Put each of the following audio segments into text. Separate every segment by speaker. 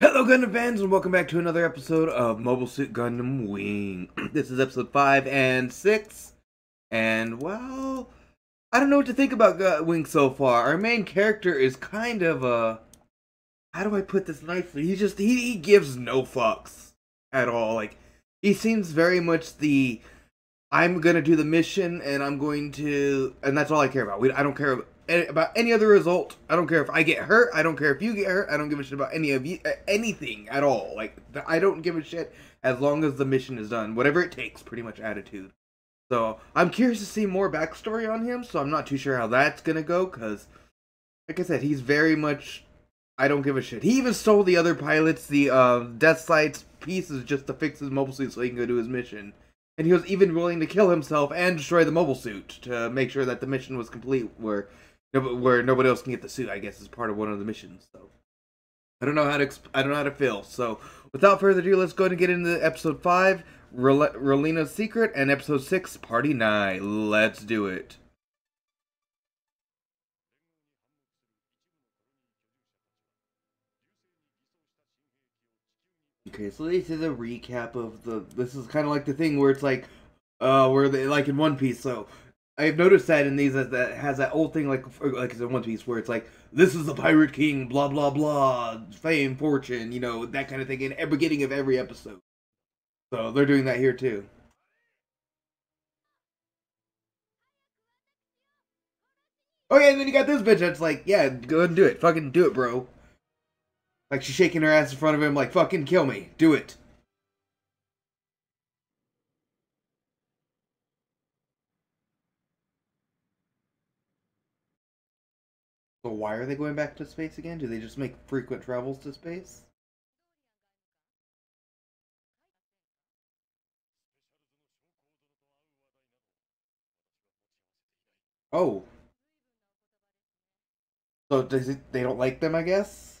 Speaker 1: Hello Gundam fans and welcome back to another episode of Mobile Suit Gundam Wing. this is episode 5 and 6. And well, I don't know what to think about Wing so far. Our main character is kind of a how do I put this nicely? He just he, he gives no fucks at all. Like he seems very much the I'm gonna do the mission and I'm going to and that's all I care about. We, I don't care about any, other result. I don't care if I get hurt. I don't care if you get hurt. I don't give a shit about any of you anything at all. Like I don't give a shit as long as the mission is done. Whatever it takes, pretty much attitude. So I'm curious to see more backstory on him. So I'm not too sure how that's gonna go because, like I said, he's very much I don't give a shit. He even stole the other pilots the uh, Death Scythe's pieces just to fix his mobile suit so he can go do his mission. And he was even willing to kill himself and destroy the mobile suit to make sure that the mission was complete, where where nobody else can get the suit. I guess is part of one of the missions. So I don't know how to exp- I don't know how to feel. So without further ado, let's go ahead and get into episode five, Rel- secret, and episode six, Party Night. Let's do it. Okay, so this is a recap of the. This is kind of like the thing where it's like, uh, where they like in One Piece. So I've noticed that in these that, that has that old thing like like it's in One Piece where it's like this is the Pirate King, blah blah blah, fame, fortune, you know that kind of thing in the beginning of every episode. So they're doing that here too. Oh yeah, and then you got this bitch that's like, yeah, go ahead and do it, fucking do it, bro. Like she's shaking her ass in front of him, like fucking kill me, do it. So why are they going back to space again? Do they just make frequent travels to space? Oh. So does it, they don't like them, I guess?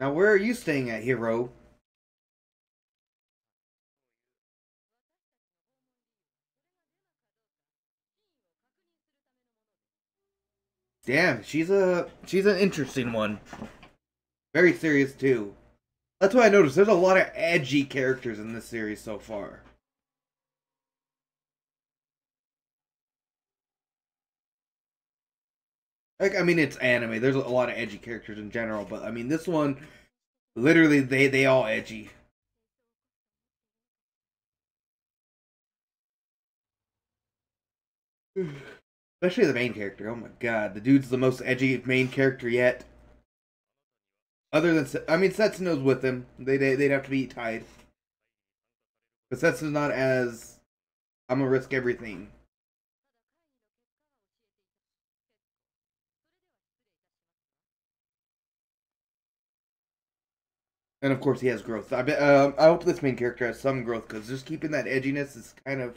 Speaker 1: Now where are you staying at, hero? Damn, she's a she's an interesting one. Very serious too. That's what I noticed. There's a lot of edgy characters in this series so far. Like I mean it's anime. There's a lot of edgy characters in general, but I mean this one literally they they all edgy. Especially the main character. Oh my god, the dude's the most edgy main character yet. Other than, I mean, Setsuna's with him. They they they'd have to be tied. But Setsuna's not as. I'm gonna risk everything. And of course, he has growth. I bet. Um, I hope this main character has some growth because just keeping that edginess is kind of.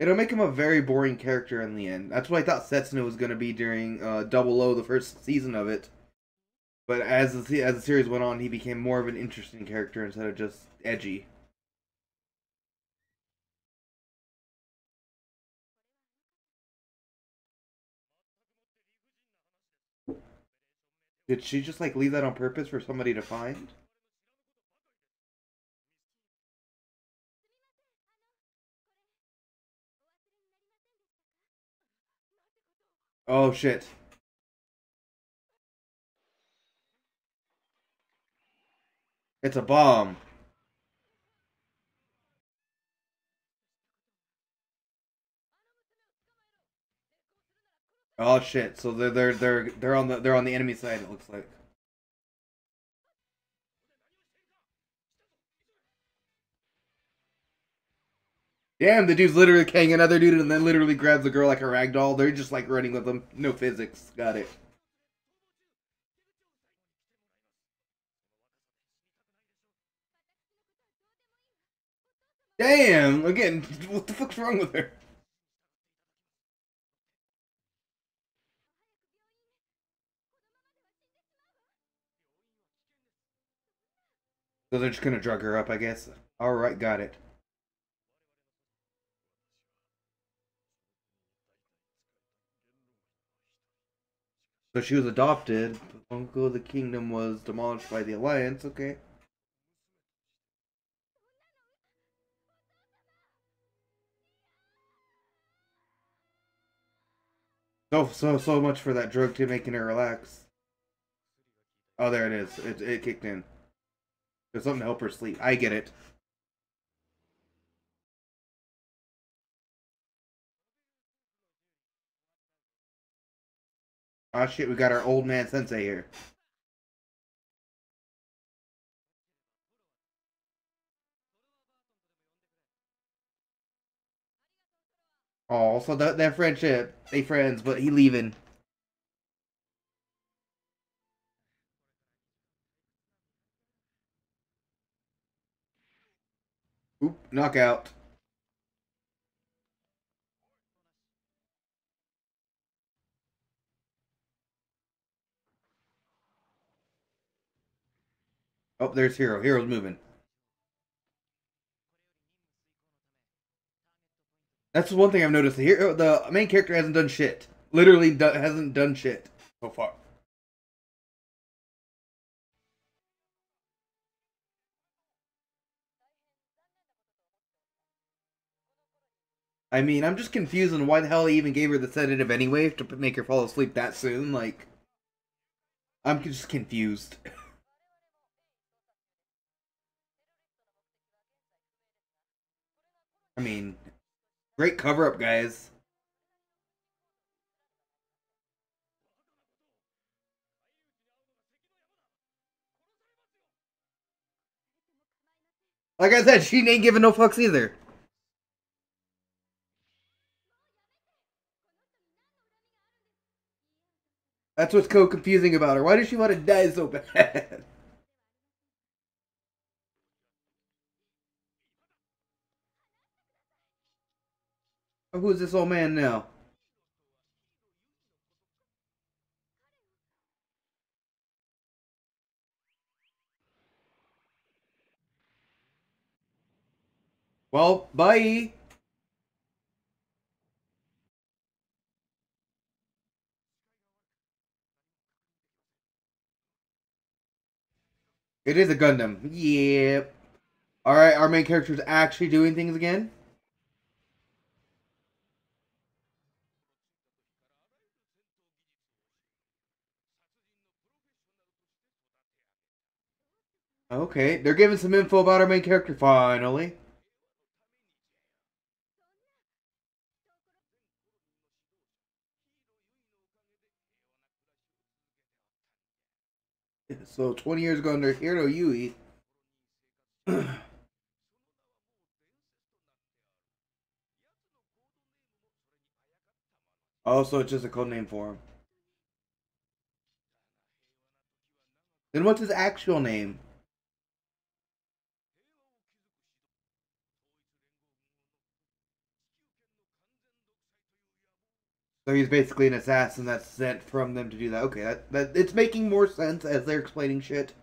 Speaker 1: It'll make him a very boring character in the end. That's what I thought Setsuna was gonna be during uh, Double O, the first season of it. But as the as the series went on, he became more of an interesting character instead of just edgy. Did she just like leave that on purpose for somebody to find? Oh shit. It's a bomb. Oh shit! So they're they're they're they're on the they're on the enemy side. It looks like. Damn, the dude's literally carrying another dude and then literally grabs the girl like a rag doll. They're just like running with them. No physics. Got it. Damn! Again, what the fuck's wrong with her? So they're just gonna drug her up, I guess. Alright, got it. So she was adopted. Uncle the Kingdom was demolished by the Alliance, okay. So so so much for that drug to making her relax. Oh, there it is. It it kicked in. There's something to help her sleep. I get it. Oh shit, we got our old man sensei here. Oh, so that that friendship, they friends, but he leaving. Oop, knockout. Oh, there's Heero. Heero's moving. That's the one thing I've noticed. The hero, the main character hasn't done shit. Literally do, hasn't done shit so far. I mean, I'm just confused on why the hell he even gave her the sedative anyway to make her fall asleep that soon. Like, I'm just confused. I mean, great cover up, guys. Like I said, she ain't giving no fucks either. That's what's so confusing about her. Why does she want to die so bad? Who is this old man now? Well, bye. It is a Gundam. Yep. Alright, our main character is actually doing things again. Okay, they're giving some info about our main character finally. So 20 years ago under Heero Yuy. also, it's just a code name for him. Then what's his actual name? So he's basically an assassin that's sent from them to do that. Okay, that, that it's making more sense as they're explaining shit.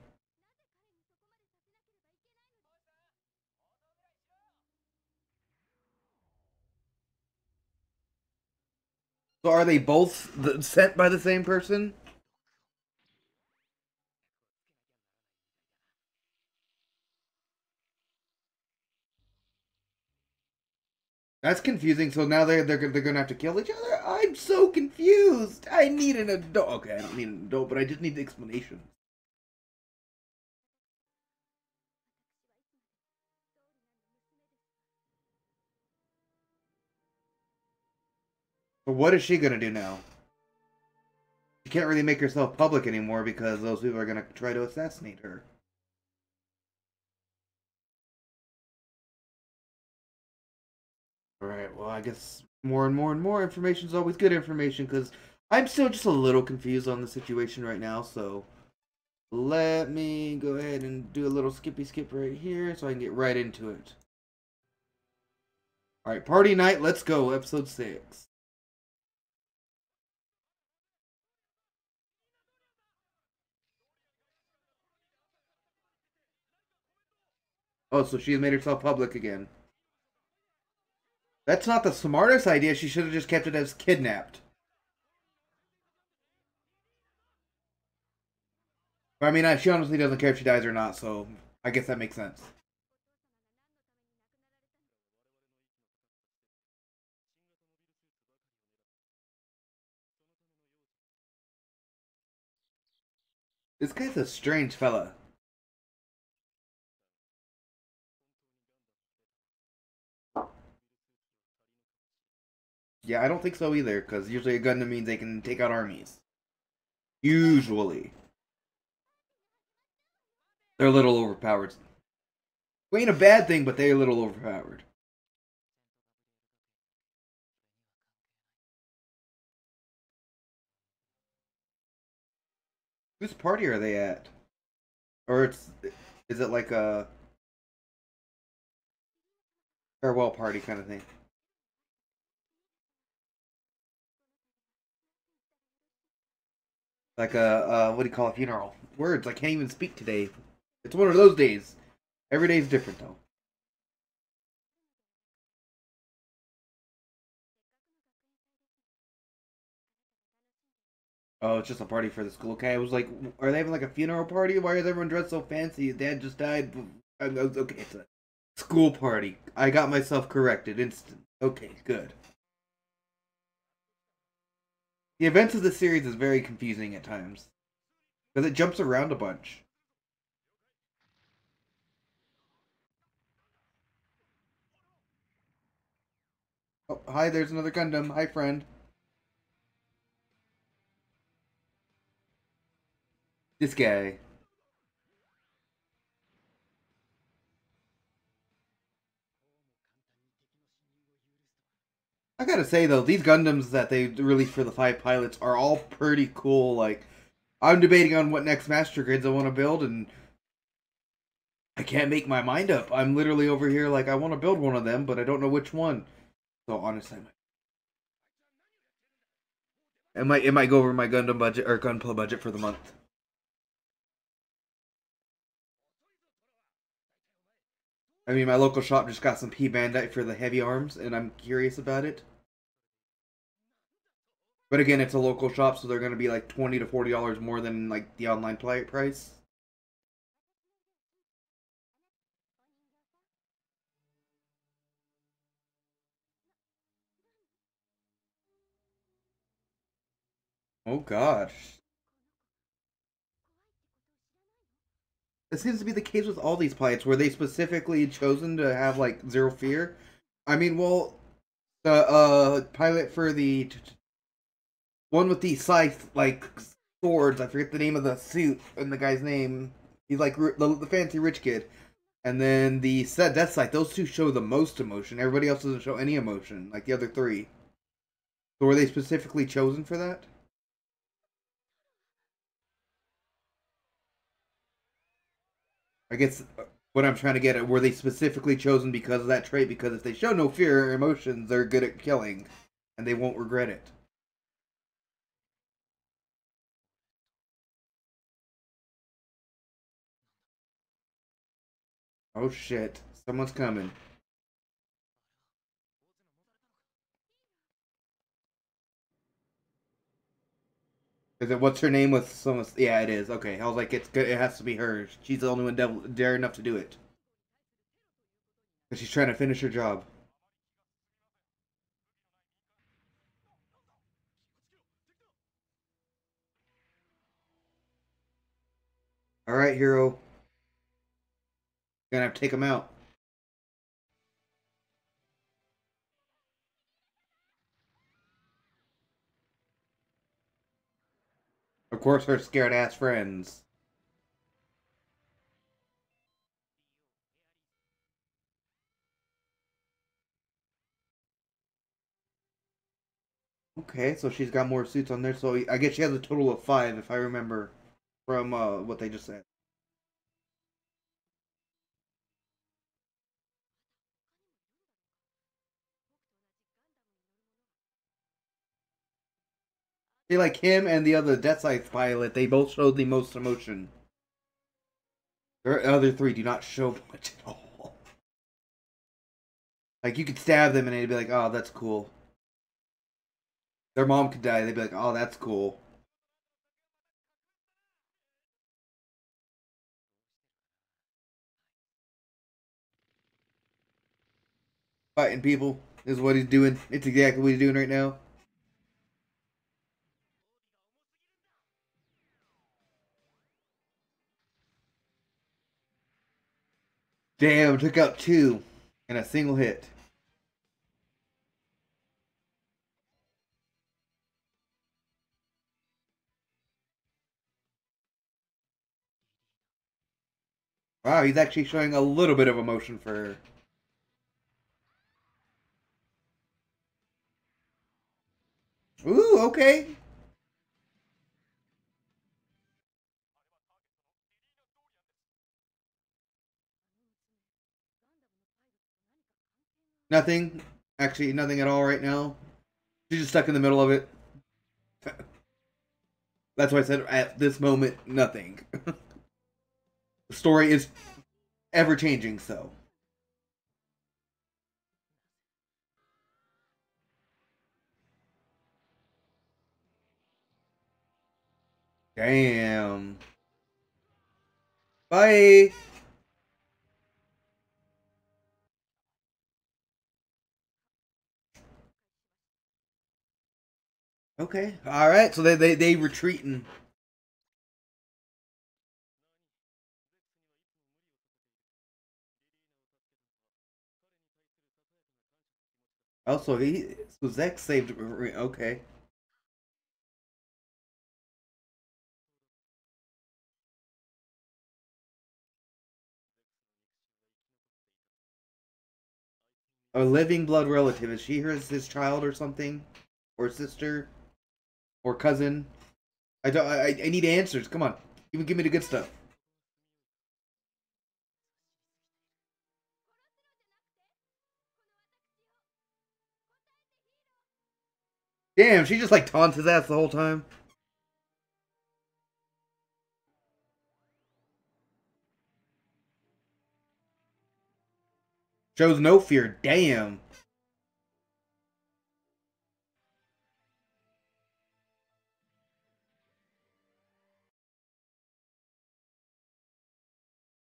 Speaker 1: So are they both sent by the same person? That's confusing. So now they're they're they're gonna have to kill each other. I'm so confused. I need an adult. Okay, I don't need an adult, but I just need the explanation. But what is she gonna do now? She can't really make herself public anymore because those people are gonna try to assassinate her. Alright, well, I guess more and more and more information is always good information because I'm still just a little confused on the situation right now, so let me go ahead and do a little skippy skip right here so I can get right into it. Alright, party night, let's go, episode 6. Oh, so she made herself public again. That's not the smartest idea. She should have just kept it as kidnapped. I mean, she honestly doesn't care if she dies or not, so I guess that makes sense. This guy's a strange fella. Yeah, I don't think so either, because usually a Gundam means they can take out armies. Usually. They're a little overpowered. Well, ain't a bad thing, but they're a little overpowered. Whose party are they at? Or it's is it like a farewell party kind of thing? Like a uh, what do you call a funeral? Words I can't even speak today. It's one of those days. Every day's different though. Oh, it's just a party for the school. Okay, I was like, are they having like a funeral party? Why is everyone dressed so fancy? Dad just died. Okay, it's a school party. I got myself corrected instant. Okay, good. The events of the series is very confusing at times because it jumps around a bunch. Oh, hi, there's another Gundam. Hi, friend. This guy. I gotta say though, these Gundams that they released for the five pilots are all pretty cool. Like, I'm debating on what next Master Grades I want to build, and I can't make my mind up. I'm literally over here like I want to build one of them, but I don't know which one. So honestly, I might, it might it might go over my Gundam budget or Gunpla budget for the month. I mean, my local shop just got some P Bandai for the heavy arms, and I'm curious about it. But again, it's a local shop, so they're going to be like twenty to forty dollars more than like the online pilot price. Oh gosh. It seems to be the case with all these pilots. Were they specifically chosen to have like zero fear? I mean, well, the uh, pilot for the one with the scythe like swords. I forget the name of the suit and the guy's name. He's like the, the fancy rich kid. And then the set death scythe. Those two show the most emotion. Everybody else doesn't show any emotion, like the other three. So were they specifically chosen for that? I guess uh, what I'm trying to get at were they specifically chosen because of that trait? Because if they show no fear or emotions, they're good at killing, and they won't regret it. Oh shit! Someone's coming. Is it what's her name with some? Yeah, it is. Okay, I was like, it's good. It has to be her. She's the only one devil, dare enough to do it. She's trying to finish her job. All right, hero. Gonna have to take him out. Of course, her scared ass friends. Okay, so she's got more suits on there. So I guess she has a total of five, if I remember from uh, what they just said. See, like him and the other Death Scythe pilot, they both showed the most emotion. The other three do not show much at all. Like you could stab them and they'd be like, "Oh, that's cool." Their mom could die. They'd be like, "Oh, that's cool." Fighting people is what he's doing. It's exactly what he's doing right now. Damn, took out two in a single hit. Wow, he's actually showing a little bit of emotion for her. Ooh, okay. Nothing. Actually, nothing at all right now. She's just stuck in the middle of it. That's why I said at this moment, nothing. the story is ever changing, so. Damn. Bye. Okay. All right. So they they they retreating. Oh, also, he so Zechs saved. Okay. A living blood relative. Is she his child or something, or sister? Or cousin? I don't. I, I need answers. Come on, even give me the good stuff. Damn, she just like taunts his ass the whole time. Shows no fear. Damn.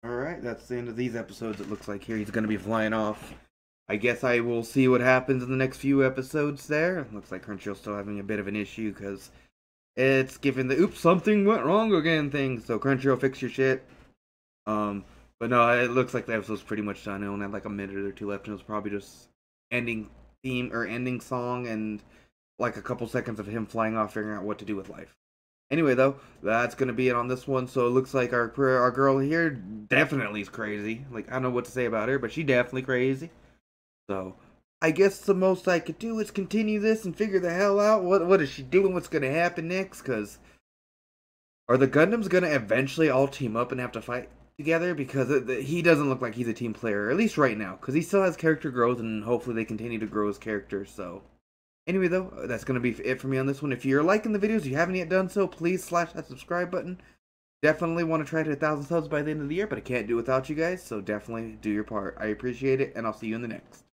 Speaker 1: Alright, that's the end of these episodes. It looks like here he's going to be flying off. I guess I will see what happens in the next few episodes there. Looks like Crunchyroll's still having a bit of an issue because it's giving the oops, something went wrong again thing. So Crunchyroll, fix your shit. Um, but no, it looks like the episode's pretty much done. It only had like a minute or two left, and it was probably just ending theme or ending song and like a couple seconds of him flying off, figuring out what to do with life. Anyway, though, that's gonna be it on this one. So it looks like our our girl here definitely is crazy. Like I don't know what to say about her, but she definitely crazy. So I guess the most I could do is continue this and figure the hell out what what is she doing? What's gonna happen next? Cause are the Gundams gonna eventually all team up and have to fight together? Because it, he doesn't look like he's a team player, at least right now. Because he still has character growth, and hopefully they continue to grow his character. So. Anyway, though, that's going to be it for me on this one. If you're liking the videos, you haven't yet done so, please slash that subscribe button. Definitely want to try to hit 1,000 subs by the end of the year, but I can't do without you guys, so definitely do your part. I appreciate it, and I'll see you in the next.